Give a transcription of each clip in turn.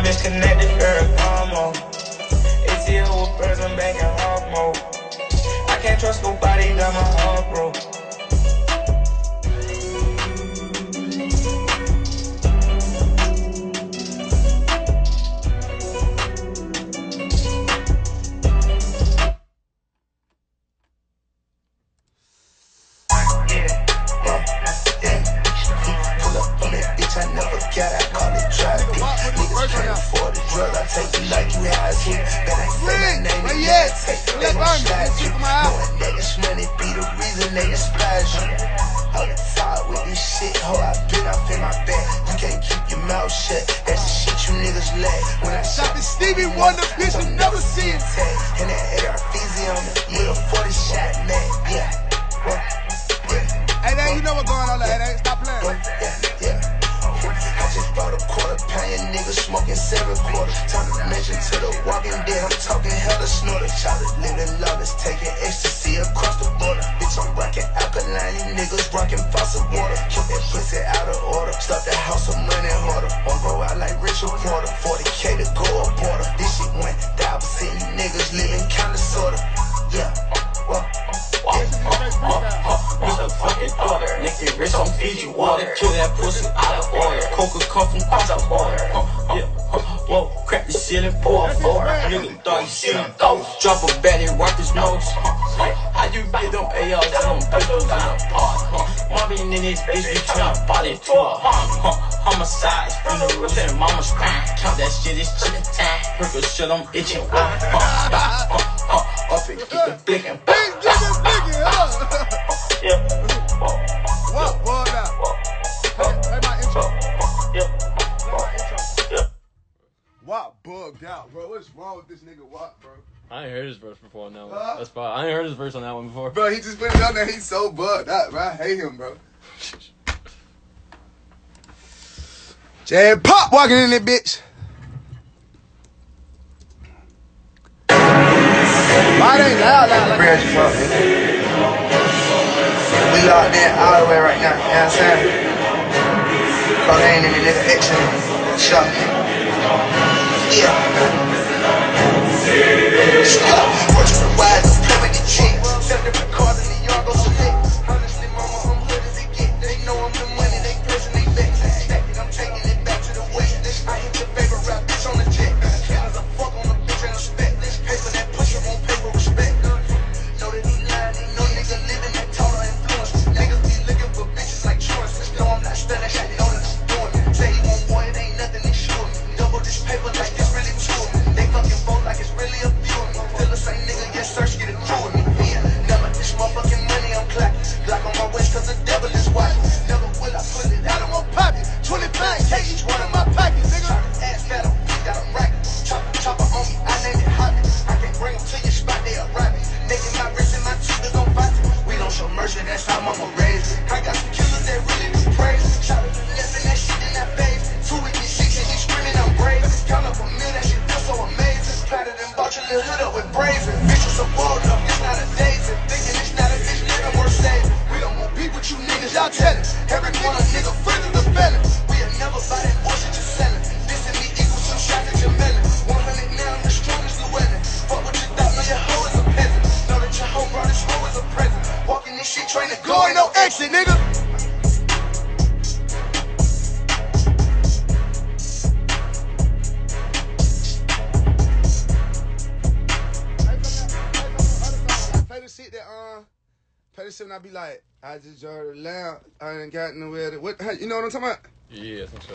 my bitch connected, Ferragamo. ATL with birds, I'm back in hog mode. I can't trust nobody, got my heart broke. Take you like you high as. Better say my name and yeah, take the Army, slide you. Knowing that money be the reason they despise you. On the side with this shit, ho, I been up in my bag. You can't keep your mouth shut. That's the shit you niggas lack. When I shot Shopping Stevie Wonder, bitch, you never see it. and that AR Fizzy on me with a 40 shot man. Yeah. Hey, now you know what's going on. Hey, stop playing. Yeah, yeah. Just bought a quarter pound, niggas smoking seven quarters. Time to mention to the walking dead, I'm talking hella snorter. Living lawless, taking ecstasy across the border. Bitch, I'm rocking alkaline, you niggas rocking faucet water. Keep that pussy out of order. Stop the house of money hoarder. Won't go out like Richard Porter. 40k to go a border. This shit went down, see niggas living kinda sorta. Yeah, well, on Fiji water. Kill that pussy out of order. Coca come from across the border. Huh, Yeah. huh, Whoa, crack the ceiling, pour a four. Nigga thought he seen a ghost. Drop a bat and rock his nose. How you get them ARs and them pistols in the pot? Mobbing in this bitch, we tryna body to her. Huh, Homicides, funerals, and mama's crying. Count that shit, it's chicken time. Prickle shit, I'm itching. Wop bugged out, bro. What's wrong with this nigga Wop, bro? I ain't heard his verse before on that one. Huh? That's fine. I ain't heard his verse on that one before. Bro, he just put it on there. He's so bugged out, bro. I hate him, bro. Jay Pop walking in there, bitch. Why they loud, loud like real as fuck, nigga. We locked in all the way right now, you know what I'm saying? Cocaine in the nigga action, shot. Yeah. Stop. Exit, nigga. Play the shit that uh, play the shit and I be like, I just heard it loud. I ain't got nowhere to. What? You know what I'm talking about? Yeah, I think so.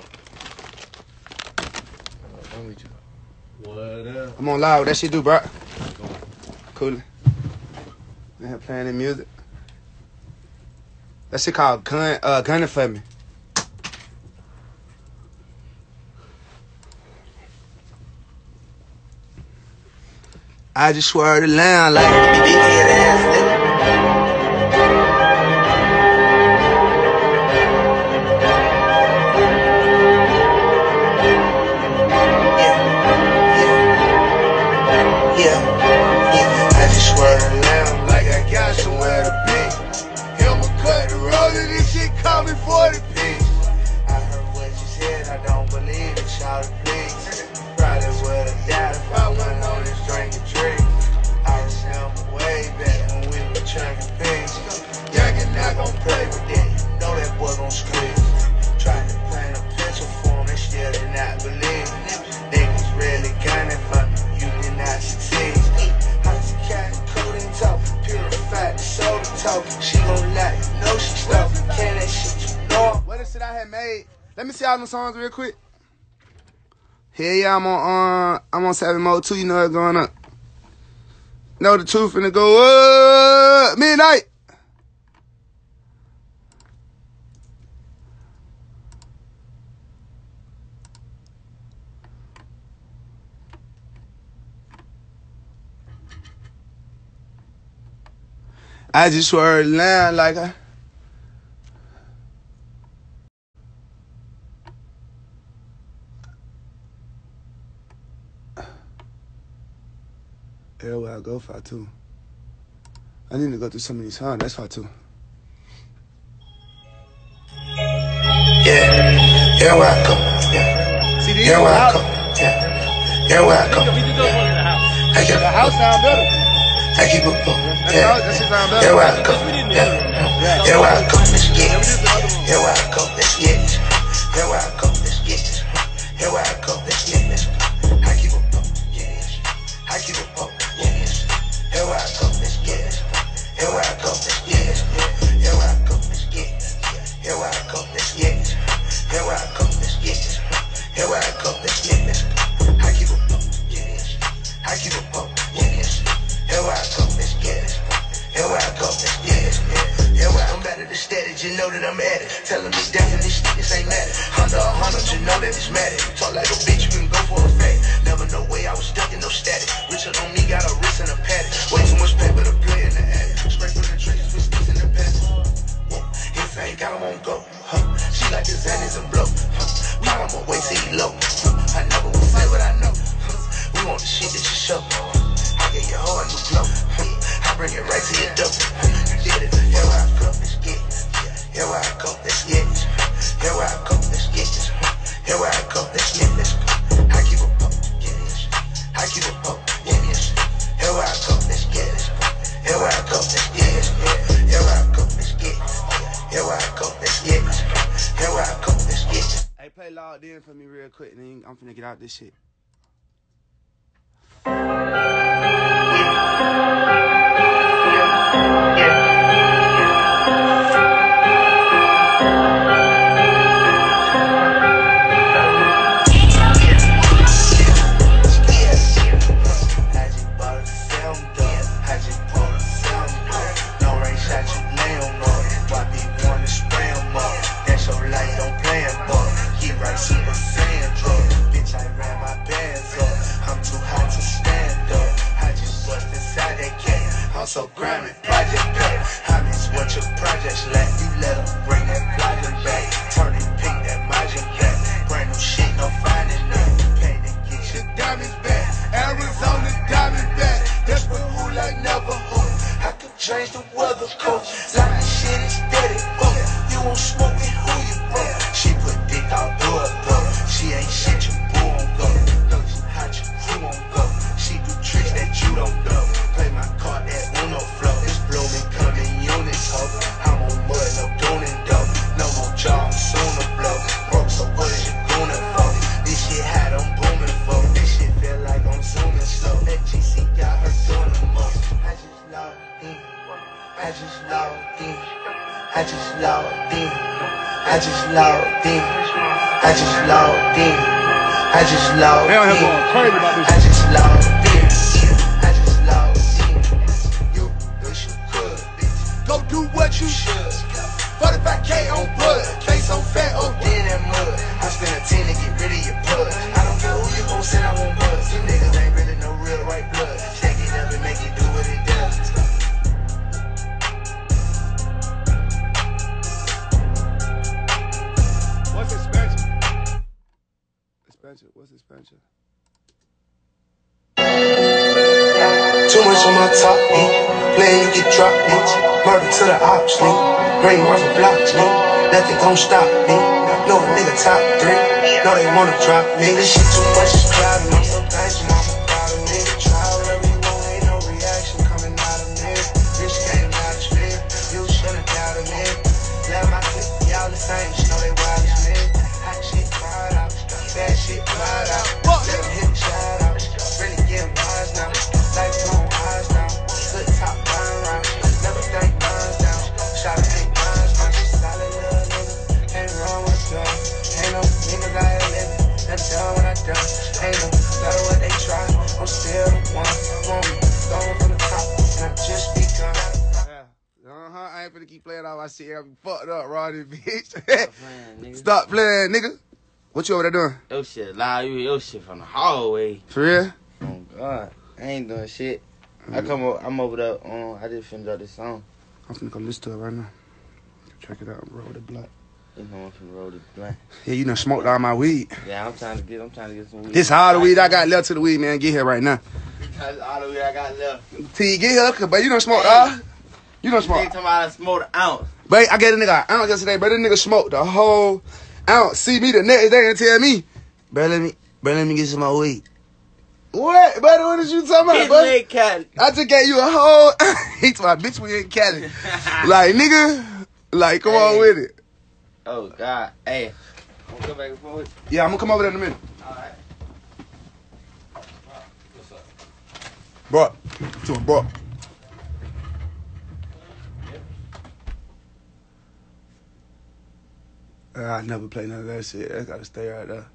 Uh, when we do- What up? I'm on live. What that shit do, bro? Cool. They have playing the music. That shit called gun, uh, gunning for me. I just swear to land like play with that. Know that boy gon' scream. Trying to plan a pencil for him, they still did not believe. Niggas really gunning for you did not succeed. Hot cat, cold and tough, purified soda talk. She gon' lie, know she stuff. Can that shit you know? What is it I had made? Let me see all them songs real quick. Hell yeah, I'm on uh, I'm on seven mode too. You know it's going up. Know the truth finna go up midnight. I just heard land like I. Everywhere I go, far too. I need to go through some of these huh? That's far too. Yeah, everywhere I go. Yeah, See, everywhere I go. Yeah, everywhere I go. Yeah. I go. The house sound better. I keep a book. Yeah, yeah, welcome. Yeah, yeah, welcome. Let's get. on me, got a wrist and a pattern. Way too much paper to play in the attic. Straight from the trees with sticks in the past. His ain't got him on go. Huh. She like his is a blow. Huh. We on my he low. Huh. I never will say what I know. We want the shit that you show. I get your whole new glow. I bring it right to your door. Yeah, here I go. Yeah, here I go. play logged in for me real quick, and then I'm finna get out this shit. on, so grind it. Project back. Homies, what your projects lack. You let them bring that project back. Turn it pink, that margin back. Brand new shit, no finding that. Pay to get your diamonds back. Arizona diamond back. That's what who like never who. I can change the weather, coach. Like shit is better. Oh. You won't smoke it, I just logged in. I just logged in. I just logged in. I just suspension. Too much on my top, man. Playing, you get dropped, bitch. Murder to the ops, man. Brain rubber blocks, me. Nothing gon' stop me. No, nigga top three. No, they wanna drop me. This shit too much. Fucked up, Roddy, bitch. Man, nigga. Stop playing, nigga. What you over there doing? Your shit loud. You your shit from the hallway. For real? Oh God, I ain't doing shit. I come over. I'm over there. Um, I just finished out this song. I'm finna go listen to it right now. Check it out, bro. The black. You know I'm finna roll the blunt. Yeah, you done smoked all my weed. Yeah, I'm trying to get. I'm trying to get some weed. This all the weed I got left to the weed, man. Get here right now. That's all the weed I got left. Till you get here, but you done smoked all. You done smoked. talking about I smoked an ounce. But I gave a nigga an ounce yesterday, but this nigga smoked the whole ounce. See me the next day and tell me, bro, let me, bro, let me get some more weed. What? Buddy, what is you talking about, His bro? leg cat. I just gave you a whole. he told my bitch we in Cali. like nigga, like come on with it. Oh God. Hey, I'm gonna come back and forth. Yeah, I'm gonna come over there in a minute. Alright. What's up? Bro, to him, bro. I never play none of that shit. I gotta stay right there.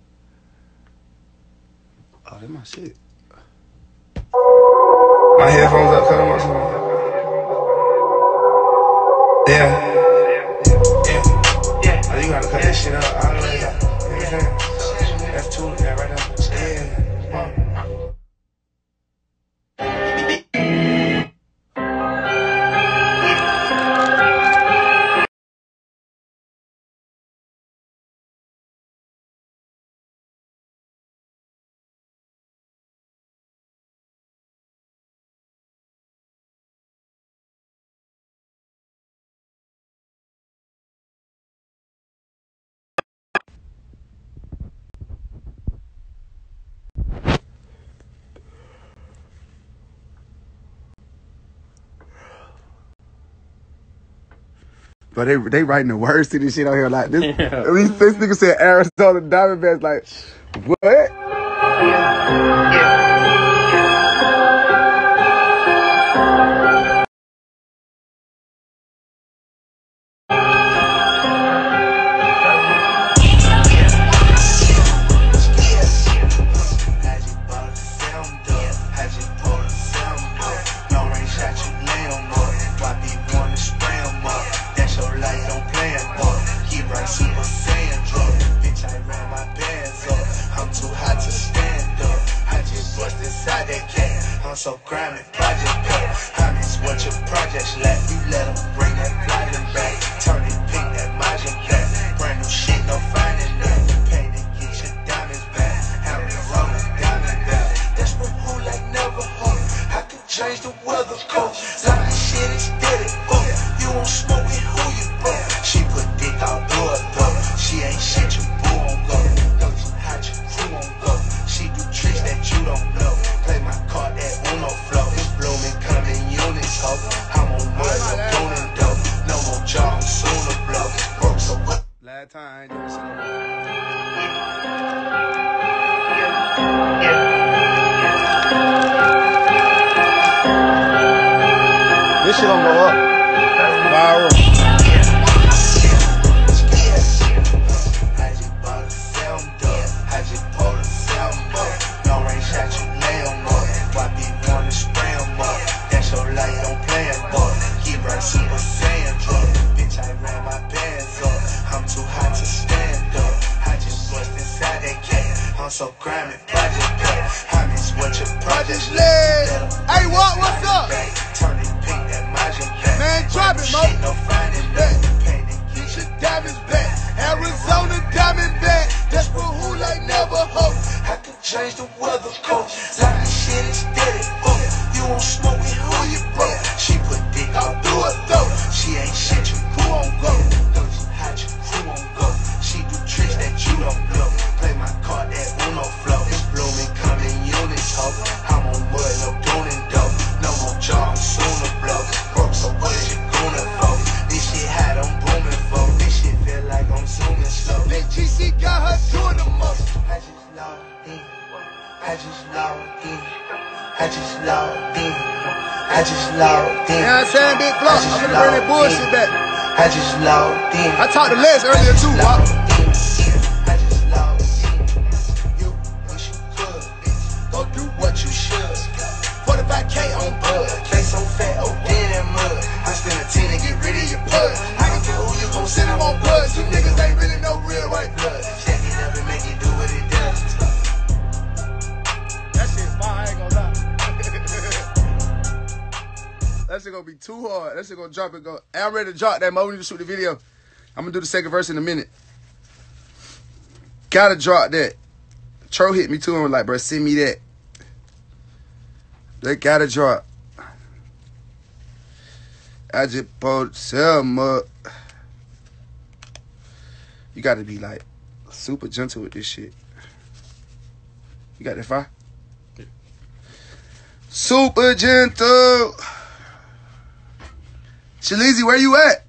Oh, that's my shit. But they they writing the words to this shit out here like this. Yeah. At least this nigga said Arizona Diamondbacks. Like what? I'm the weather coat. Weather coat. Like shit is. Oh, you won't smoke with who you bro. She put dick out through her throat. Logged in. You know what I'm saying, Big Block? I just I'm gonna bring that bullshit in. back. I just logged in. I talked to Les earlier too, Wop. Logged in. I just logged in. You wish you could. Go do what you should. 45K on bud. Face so fat, oh. I spend a 10 to get rid of your blood. Gonna be too hard. That shit gonna drop and go. I'm ready to drop that. Mo, need to shoot the video. I'm gonna do the second verse in a minute. Gotta drop that. Tro hit me too and was like, bro, send me that. They gotta drop. I just pulled some up. You gotta be like super gentle with this shit. You got that fire? Yeah. Super gentle. Shalizi, where you at?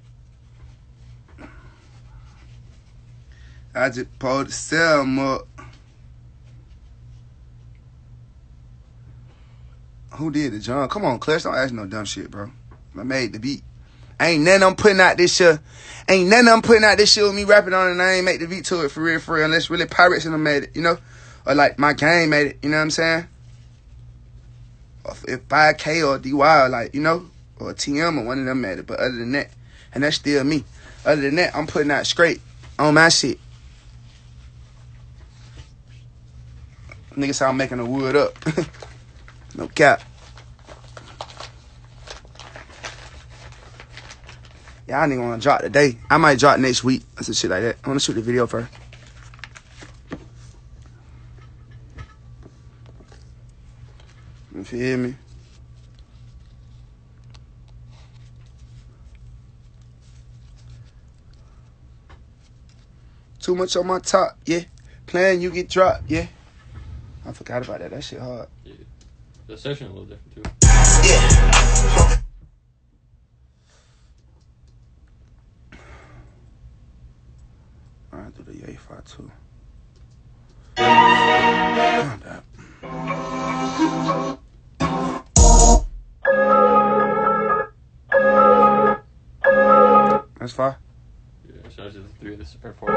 I just pulled the cell up. Who did it, John? Come on, Clutch. Don't ask no dumb shit, bro. I made the beat. Ain't nothing I'm putting out this shit. Ain't nothing I'm putting out this shit with me rapping on it and I ain't make the beat to it for real, for real. Unless really Pyrex and them made it, you know? Or like my game made it, you know what I'm saying? Or if 5K or DY, like, you know? Or TM or one of them made it. But other than that, and that's still me. Other than that, I'm putting out straight on my shit. Niggas how I'm making the wood up. no cap. Y'all nigga wanna drop today. I might drop next week. Or some shit like that. I wanna shoot the video first. You feel me? Too much on my top, yeah. Playing you get dropped, yeah. I forgot about that. That shit hard. Yeah. The session a little different too. Yeah. Alright, do the yay five too. That's fine. Yeah, so it's just three of this or four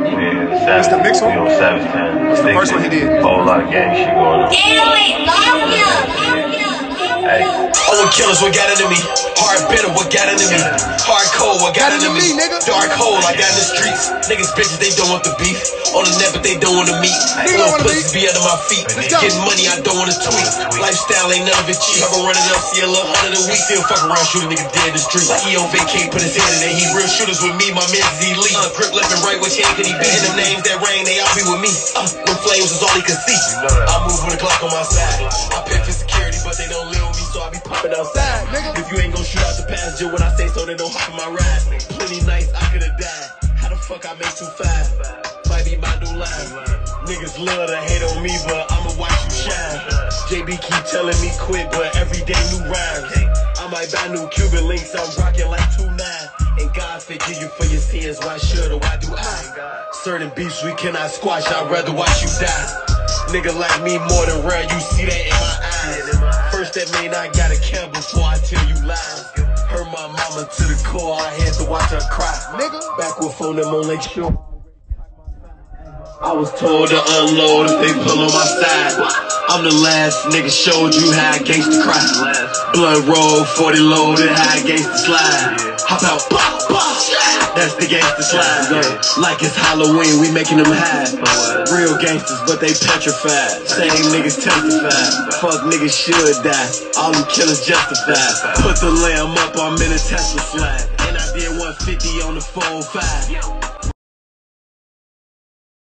Yeah, the That's Savage. the mix one? We on Savage time. That's the first one he did. Whole lot of gang shit going on. Hey, Oh, killers, what got into me? Hard bitter, what got into me? Hard cold, what got into me? Dark hole, I got in the streets. Niggas, bitches, they don't want the beef. On the net, but they don't want the meat. Little pussies be under my feet. Getting money, I don't want to tweet. Lifestyle ain't none of it cheap. I've been running up, see a little hundred a week. Still fuck around, shoot a nigga dead in the street. He on vacate, put his hand in the heat. Real shooters with me, my man's is elite. Uh, grip left and right, which hand can he be? And the names that rain, they all be with me. Uh, no flames is all he can see. I move with a Glock on my side. I pay for security, but they don't popping outside. If you ain't gon' shoot out the passenger when I say so, then don't hop in my ride. Plenty nights I could've died. How the fuck I make two five? Might be my new line. Niggas love to hate on me, but I'ma watch you shine. JB keep telling me quit, but every day new rhymes. I might buy new Cuban links, I'm rocking like two nine. And God forgive you for your sins, why should or why do I? Certain beefs we cannot squash, I'd rather watch you die. Nigga like me more than rare, you see that in my eyes. That mean I gotta care before I tell you lies. Hurt my mama to the core, I had to watch her cry. Nigga. Back with phone them on Lake Shore. I was told to unload if they pull on my side. I'm the last nigga showed you how I gangsta cry. Blood roll, 40 loaded, how I gangsta slide. Pop, pop. That's the gangster slide. Like it's Halloween, we making them hide. Real gangsters, but they petrified. Same niggas testified. Fuck niggas should die. All them killers justified. Put the lamb up, I'm in a Tesla slide. And I did 150 on the 405.